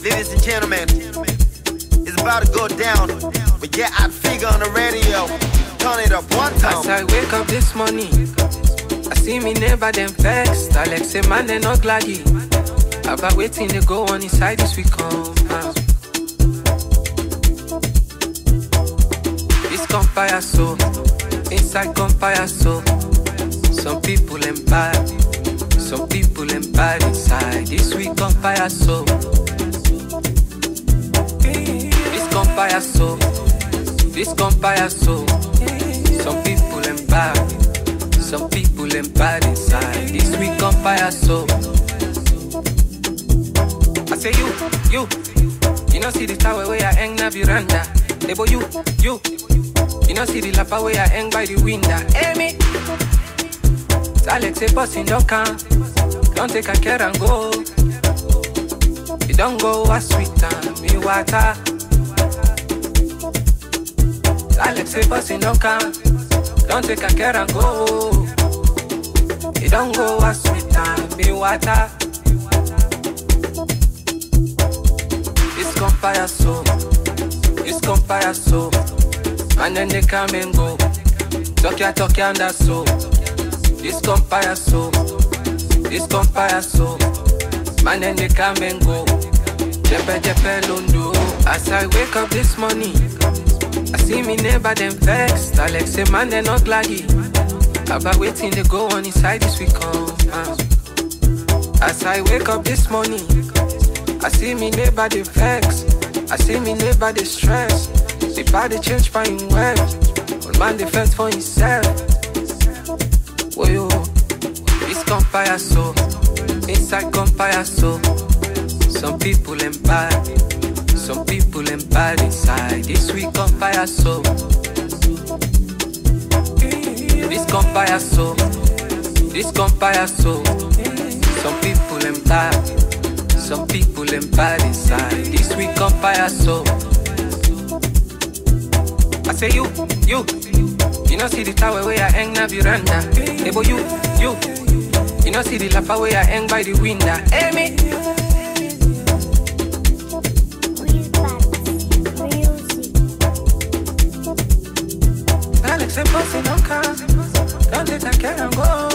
Ladies and gentlemen, it's about to go down. We get our figure on the radio. Turn it up one As time. I wake up this morning, I see me neighbor them vexed. I Alex say man they not glaggy. About waiting to go on inside this we come. This compire so, inside compire so. Some people them bad, some people them bad inside. This we compire so. This compire so, this compire so. Some people bad, some people bad inside. This we compire so. I say you, you, you know see the tower where I hang na veranda. Ah. Hey boy you, you, you know see the lapa where I hang by the window. Ah. Hey me, Alex a boss in your can. Don't take a care and go. You don't go a sweet time, me water. It's Alex a boss in your can. Don't take a care and go. You don't go a sweet time, me water. It's compare so, it's compare so. And then they come and go. Talk ya, talk ya, and that's so. This compare so, this compare so. Man, then they come and go. Jepe, jepe, lundo. As I wake up this morning, I see me neighbor them vexed. Alex say man, they not glaggy. About waiting they go on inside this we come. ah. As I wake up this morning, I see me neighbor they vex. I see me neighbor they stress. See by the body change for him well. One man they fence for himself. Whoa, yo. This compire so, inside compire so. Some people them bad, we so. This compire so, this compire so. Some people them bad, some people them bad inside. This we compire so. I say you, you, you know see the tower where I hang na veranda. Hey boy you, you, you know see the lapa where I hang by the window. Hey me, simple sinoka, don't let a care and go.